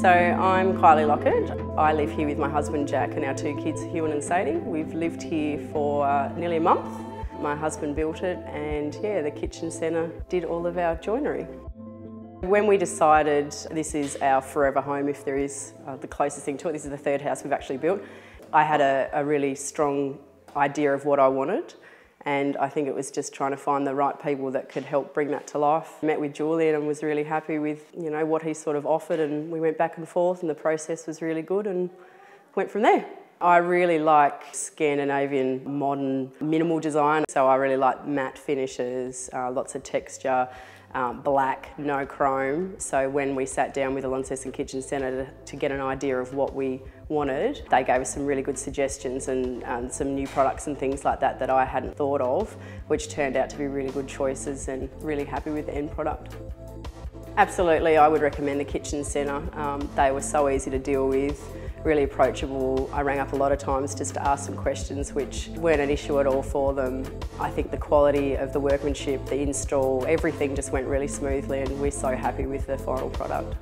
So I'm Kylie Lockett. I live here with my husband Jack and our two kids, Hewan and Sadie. We've lived here for uh, nearly a month. My husband built it and yeah, the kitchen centre did all of our joinery. When we decided this is our forever home, if there is uh, the closest thing to it, this is the third house we've actually built, I had a, a really strong idea of what I wanted and I think it was just trying to find the right people that could help bring that to life. Met with Julian and was really happy with you know what he sort of offered and we went back and forth and the process was really good and went from there. I really like Scandinavian modern minimal design so I really like matte finishes, uh, lots of texture, um, black, no chrome. So when we sat down with the Launceston Kitchen Centre to, to, get an idea of what we wanted, they gave us some really good suggestions and um, some new products and things like that that I hadn't thought of, which turned out to be really good choices and really happy with the end product. Absolutely, I would recommend the Kitchen Centre. Um, they were so easy to deal with really approachable. I rang up a lot of times just to ask some questions which weren't an issue at all for them. I think the quality of the workmanship, the install, everything just went really smoothly and we're so happy with the final product.